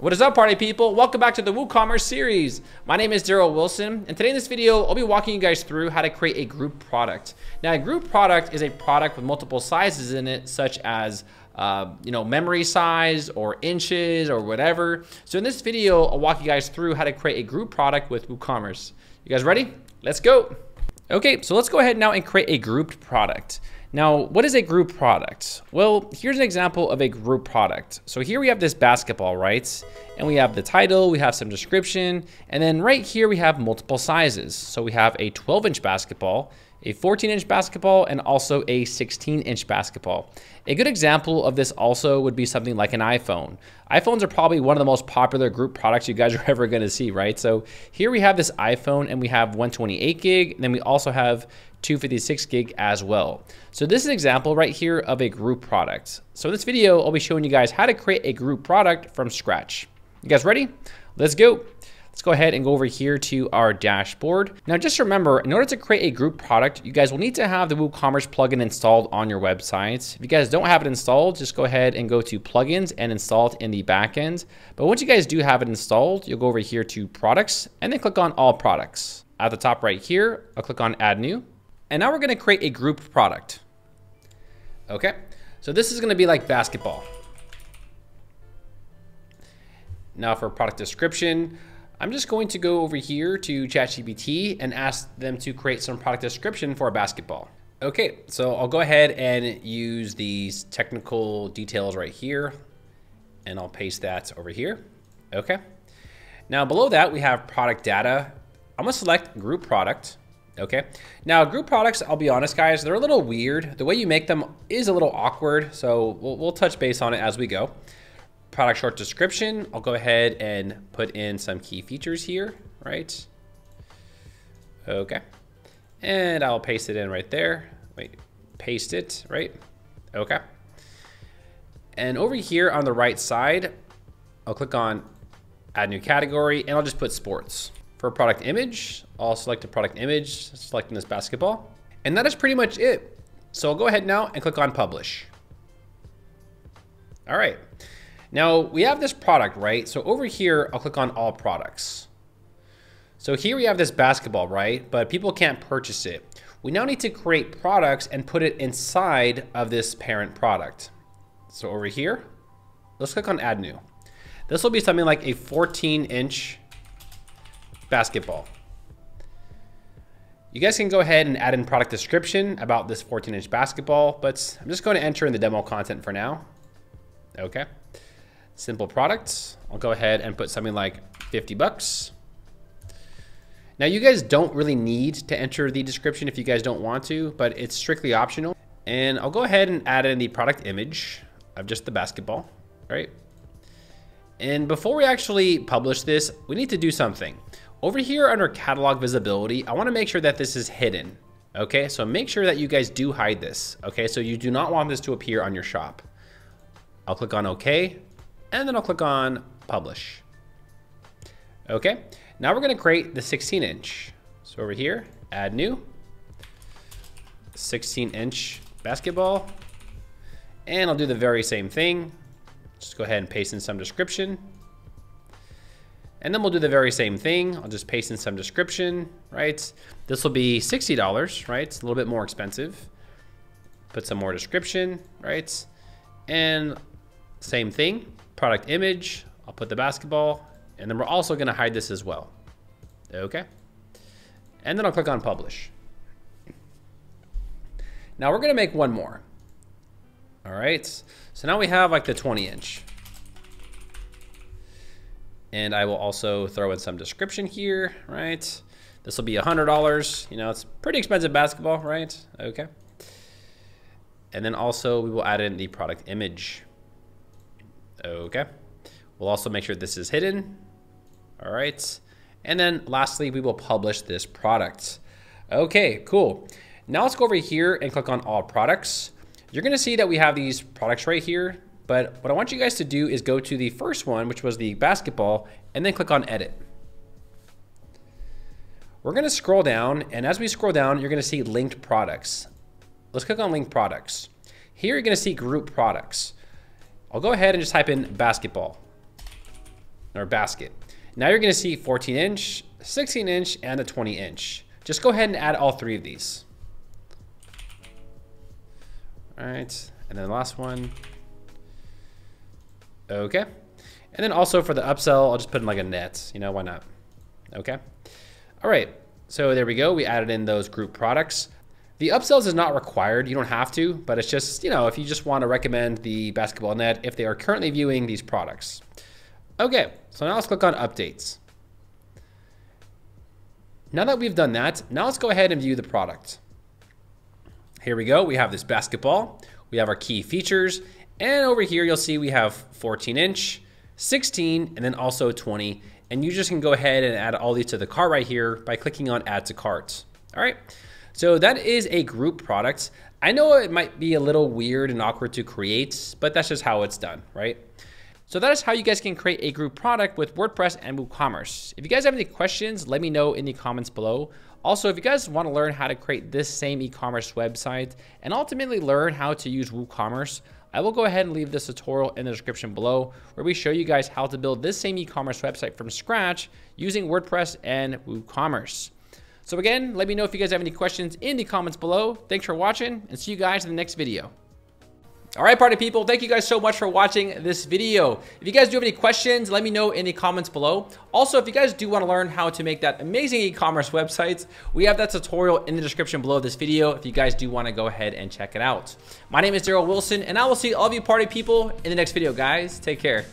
What is up party people? Welcome back to the WooCommerce series. My name is Darrel Wilson and today in this video, I'll be walking you guys through how to create a group product. Now a group product is a product with multiple sizes in it such as uh, you know, memory size or inches or whatever. So in this video, I'll walk you guys through how to create a group product with WooCommerce. You guys ready? Let's go. Okay, so let's go ahead now and create a grouped product. Now, what is a group product? Well, here's an example of a group product. So here we have this basketball, right? And we have the title, we have some description, and then right here we have multiple sizes. So we have a 12 inch basketball, a 14 inch basketball, and also a 16 inch basketball. A good example of this also would be something like an iPhone. iPhones are probably one of the most popular group products you guys are ever gonna see, right? So here we have this iPhone and we have 128 gig, and then we also have 256 gig as well. So this is an example right here of a group product. So in this video, I'll be showing you guys how to create a group product from scratch. You guys ready? Let's go. Let's go ahead and go over here to our dashboard. Now just remember, in order to create a group product, you guys will need to have the WooCommerce plugin installed on your website. If you guys don't have it installed, just go ahead and go to plugins and install it in the backend. But once you guys do have it installed, you'll go over here to products and then click on all products. At the top right here, I'll click on add new. And now we're gonna create a group product. Okay, so this is gonna be like basketball. Now for product description, I'm just going to go over here to ChatGPT and ask them to create some product description for a basketball. Okay, so I'll go ahead and use these technical details right here and I'll paste that over here. Okay. Now below that, we have product data. I'm gonna select group product okay? Now, group products, I'll be honest, guys, they're a little weird. The way you make them is a little awkward, so we'll, we'll touch base on it as we go. Product short description, I'll go ahead and put in some key features here, right? Okay. And I'll paste it in right there. Wait, paste it, right? Okay. And over here on the right side, I'll click on add new category and I'll just put sports. For product image, I'll select a product image, selecting this basketball. And that is pretty much it. So I'll go ahead now and click on publish. All right. Now we have this product, right? So over here, I'll click on all products. So here we have this basketball, right? But people can't purchase it. We now need to create products and put it inside of this parent product. So over here, let's click on add new. This will be something like a 14 inch basketball. You guys can go ahead and add in product description about this 14 inch basketball, but I'm just going to enter in the demo content for now. Okay. Simple products. I'll go ahead and put something like 50 bucks. Now you guys don't really need to enter the description if you guys don't want to, but it's strictly optional. And I'll go ahead and add in the product image of just the basketball, right? And before we actually publish this, we need to do something. Over here under catalog visibility, I wanna make sure that this is hidden. Okay, so make sure that you guys do hide this. Okay, so you do not want this to appear on your shop. I'll click on okay, and then I'll click on publish. Okay, now we're gonna create the 16 inch. So over here, add new, 16 inch basketball, and I'll do the very same thing. Just go ahead and paste in some description. And then we'll do the very same thing. I'll just paste in some description, right? This will be $60, right? It's a little bit more expensive. Put some more description, right? And same thing, product image. I'll put the basketball. And then we're also gonna hide this as well. Okay. And then I'll click on publish. Now we're gonna make one more. All right, so now we have like the 20 inch. And I will also throw in some description here, right? This will be $100. You know, it's pretty expensive basketball, right? Okay. And then also we will add in the product image. Okay. We'll also make sure this is hidden. All right. And then lastly, we will publish this product. Okay, cool. Now let's go over here and click on all products. You're gonna see that we have these products right here. But what I want you guys to do is go to the first one, which was the basketball, and then click on edit. We're gonna scroll down, and as we scroll down, you're gonna see linked products. Let's click on linked products. Here you're gonna see group products. I'll go ahead and just type in basketball. or basket. Now you're gonna see 14 inch, 16 inch, and a 20 inch. Just go ahead and add all three of these. All right, and then the last one. Okay. And then also for the upsell, I'll just put in like a net, you know, why not? Okay. All right, so there we go. We added in those group products. The upsells is not required. You don't have to, but it's just, you know, if you just want to recommend the basketball net if they are currently viewing these products. Okay, so now let's click on updates. Now that we've done that, now let's go ahead and view the product. Here we go. We have this basketball. We have our key features. And over here, you'll see we have 14 inch, 16, and then also 20. And you just can go ahead and add all these to the cart right here by clicking on add to cart. All right. So that is a group product. I know it might be a little weird and awkward to create, but that's just how it's done, right? So that is how you guys can create a group product with WordPress and WooCommerce. If you guys have any questions, let me know in the comments below. Also, if you guys want to learn how to create this same e-commerce website and ultimately learn how to use WooCommerce, I will go ahead and leave this tutorial in the description below where we show you guys how to build this same e-commerce website from scratch using WordPress and WooCommerce. So again, let me know if you guys have any questions in the comments below. Thanks for watching and see you guys in the next video. All right, party people, thank you guys so much for watching this video. If you guys do have any questions, let me know in the comments below. Also, if you guys do want to learn how to make that amazing e-commerce websites, we have that tutorial in the description below this video if you guys do want to go ahead and check it out. My name is Darrel Wilson, and I will see all of you party people in the next video, guys. Take care.